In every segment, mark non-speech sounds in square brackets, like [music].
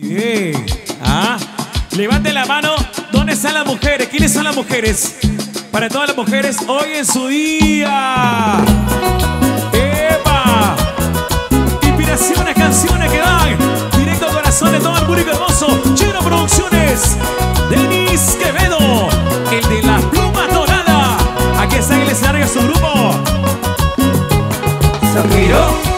Yeah. Ah. Levante la mano. ¿Dónde están las mujeres? ¿Quiénes son las mujeres? Para todas las mujeres, hoy en su día. ¡Epa! Inspiraciones, canciones que dan directo al corazón de todo el público hermoso. Chino Producciones. Denis Quevedo, el de la pluma dorada. Aquí está el escenario su grupo. Se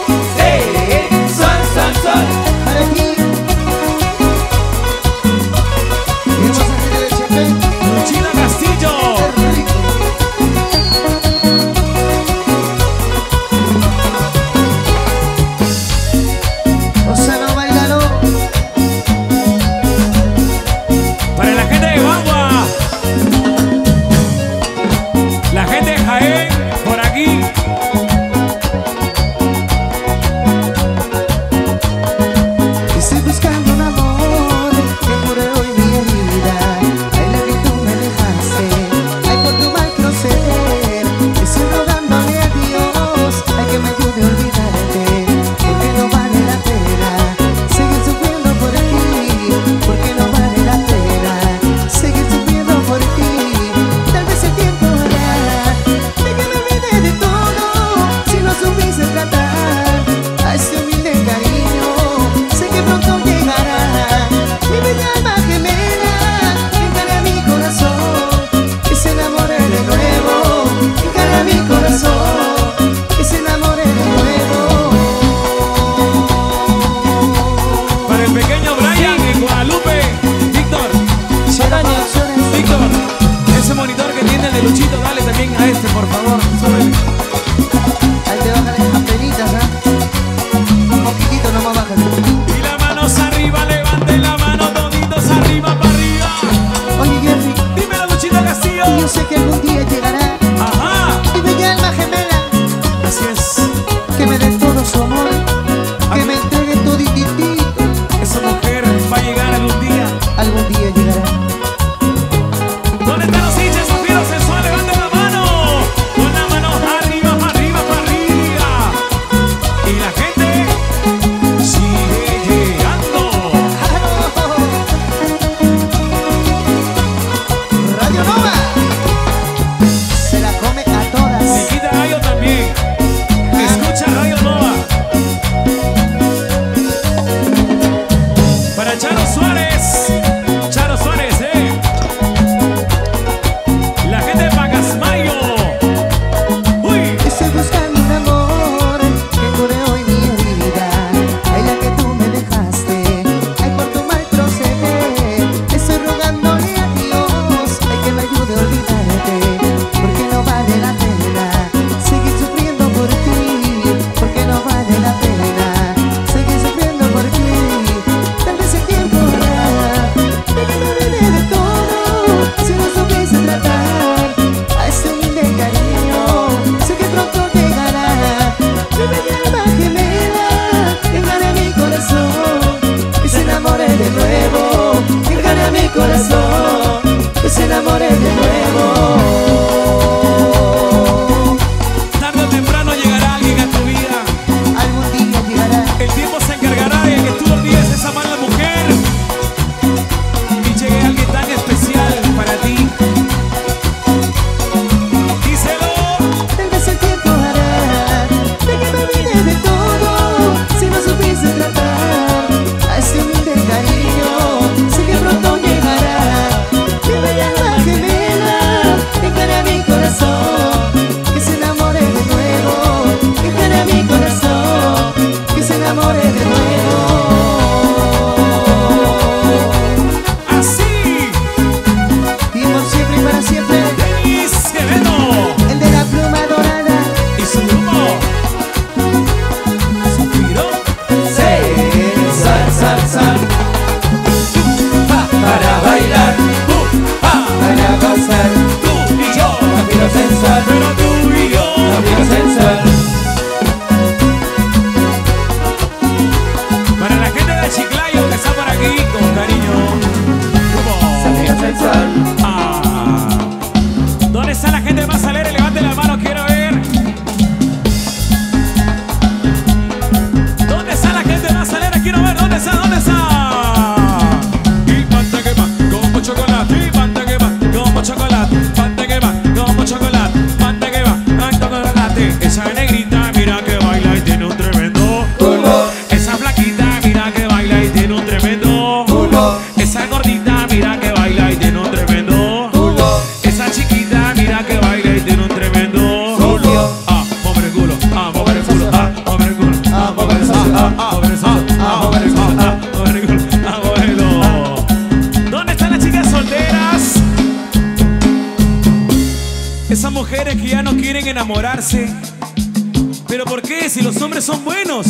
¿Pero por qué? Si los hombres son buenos.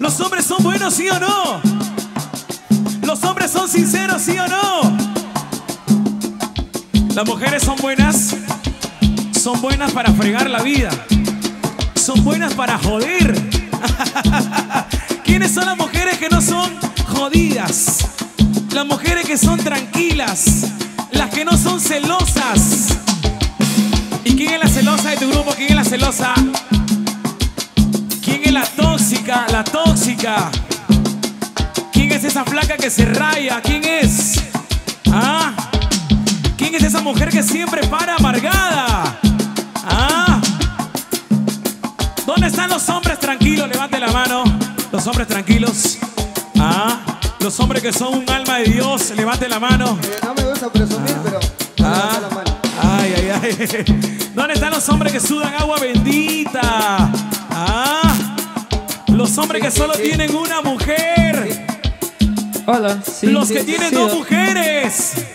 ¿Los hombres son buenos, sí o no? ¿Los hombres son sinceros, sí o no? Las mujeres son buenas. Son buenas para fregar la vida. Son buenas para joder. [laughs] ¿Quiénes son las mujeres que no son jodidas? Las mujeres que son tranquilas. Las que no son celosas. ¿Y quién es la celosa de tu grupo? ¿Quién es la celosa? ¿Quién es la tóxica? La tóxica. ¿Quién es esa flaca que se raya? ¿Quién es? ¿Ah? ¿Quién es esa mujer que siempre para amargada? ¿Ah? ¿Dónde están los hombres tranquilos? Levante la mano. Los hombres tranquilos. ¿Ah? Los hombres que son un alma de Dios. Levante la mano. Eh, no me gusta presumir, pero Ah. Ay. [laughs] ¿Dónde están los hombres que sudan agua bendita? Ah. Los hombres que solo tienen una mujer. Hola, sí. Los sí, que tienen sí, dos mujeres.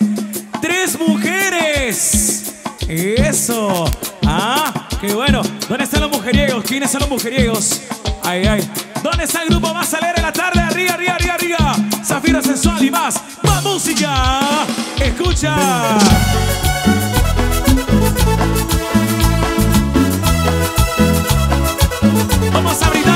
Tres mujeres. Eso. Ah, qué bueno. ¿Dónde están los mujeriegos? ¿Quiénes son los mujeriegos? Ay, ay. ¿Dónde está el grupo más alegre de la tarde? Arriba, arriba, arriba, arriba. Zafiro sensual y más. ¡Más música! Escucha. Vamos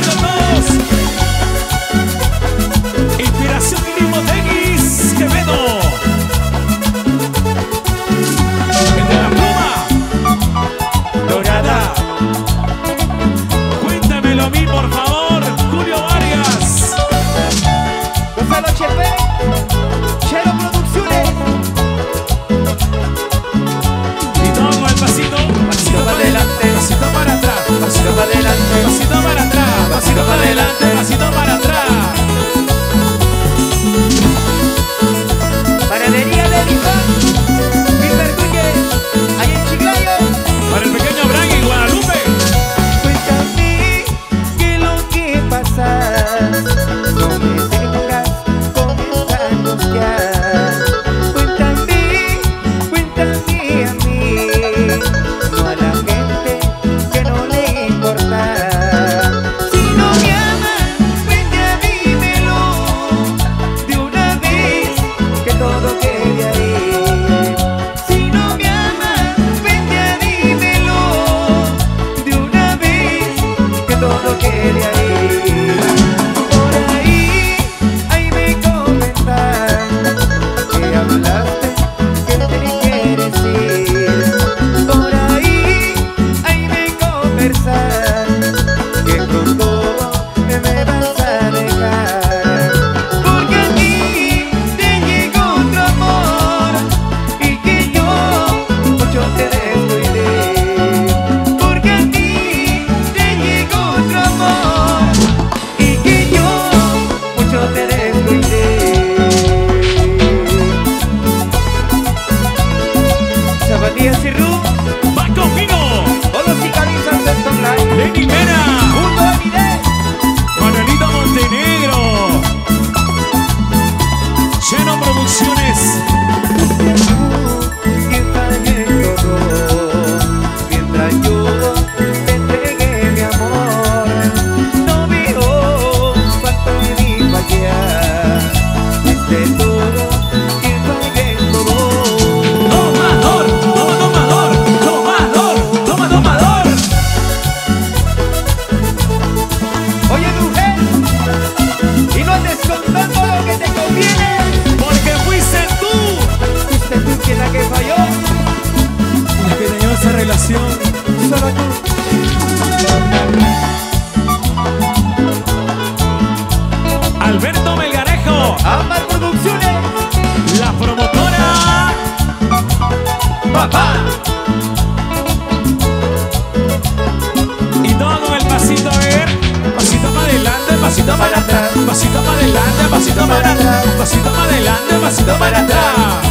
adelante, pasito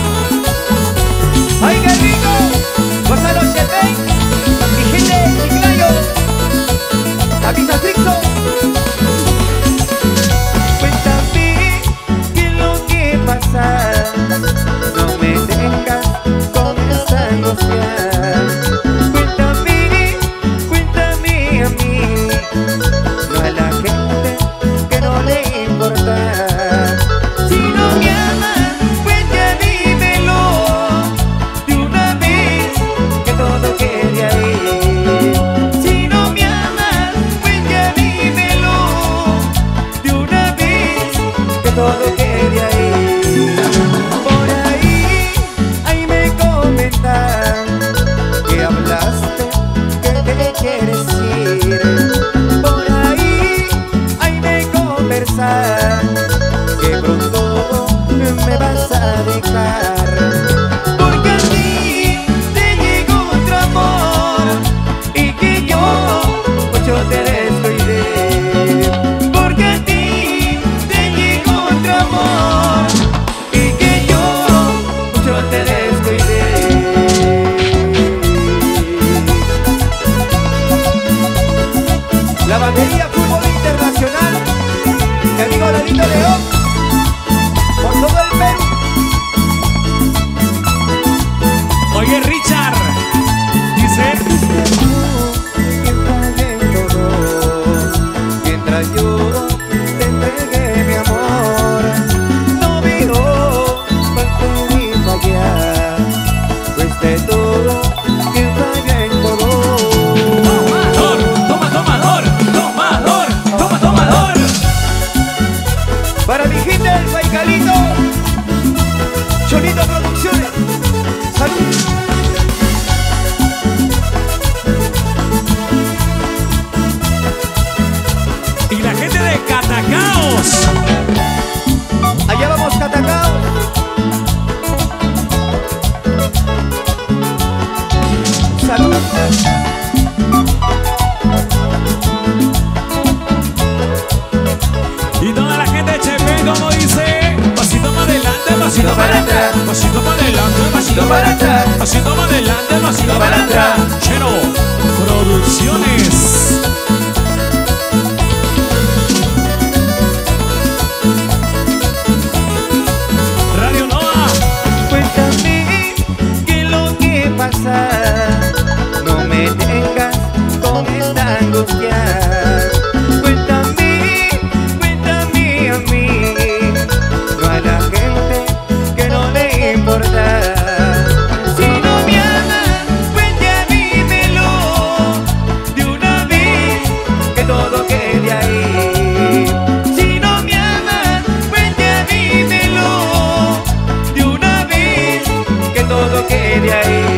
ます。ele aí.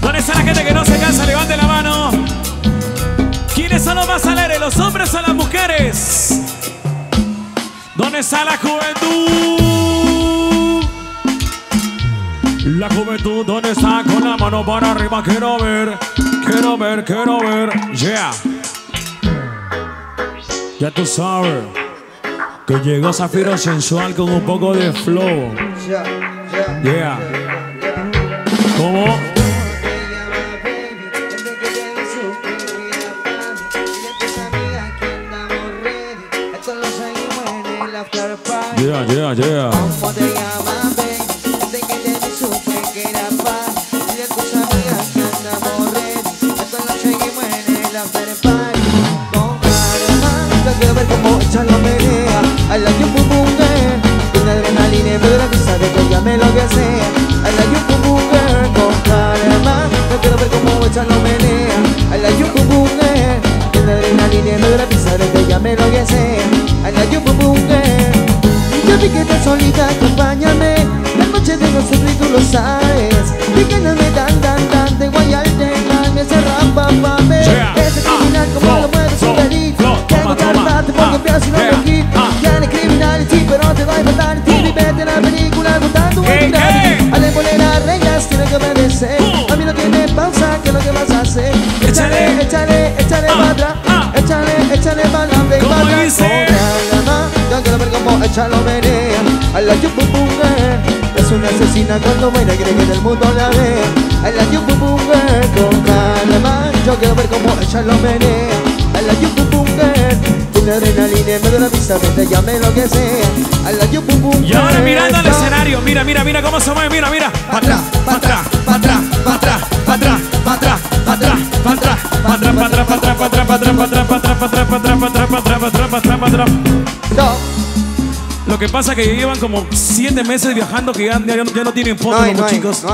¿Dónde está la gente que no se cansa? Levante la mano. ¿Quiénes son los más alegres, los hombres o las mujeres? ¿Dónde está la juventud? La juventud, ¿dónde está? Con la mano para arriba, quiero ver, quiero ver, quiero ver. Yeah. Ya tú sabes que llegó Zafiro sensual con un poco de flow. Yeah. Yeah, yeah, yeah. I like you, boom, boom, girl Con adrenalina y me lo que sea I like you, boom, mucha lo menea. I like you boom boom girl adrenalina y dura pisar de ella me lo que sea I like you Yo vi que estás solita, acompáñame. La noche de nosotros y tú lo sabes. Y que no me dan, dan, dan de guayarte Dame ese ram, pam, pam, Ese criminal como lo mueves, un delito Tengo tanta, te pongo pies y no me quito. Tiene criminality pero te doy fatality Vete la película contando un criminal Al emboler las reglas tiene que obedecer no yeah, me quito ah, Yeah, échale, échale Ah, para atrás, ah. échale, échale para adelante y ¿Cómo para atrás. dice? Con calma, yo quiero ver cómo ella lo menea. I like you, boom, boom, girl. Es una asesina cuando baila, quiere que el mundo la vea. I like you, boom, boom, girl. Con calma, yo quiero ver cómo ella lo menea. I like you, boom, boom, girl. Adrenalina en medio de la pista, llame lo que sea. I like you, boom, boom, Y ahora mirando al escenario, mira, mira, mira cómo se mueve, mira, mira. Pa' atrás, pa' atrás, pa' atrás, pa' atrás, pa' atrás, lo que pasa es que llevan como siete meses viajando que ya, no tienen foto, chicos.